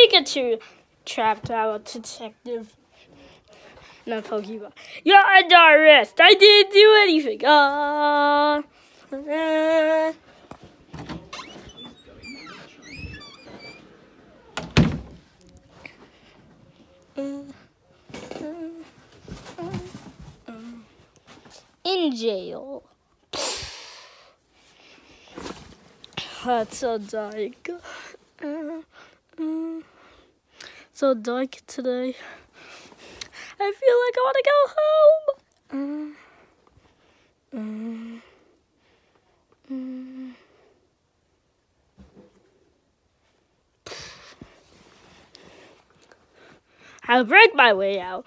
Pikachu trapped our detective. Not Pokemon. You're under arrest. I didn't do anything. Uh, uh. In jail. That's so dark. So dark today. I feel like I want to go home. Uh. I'll break my way out.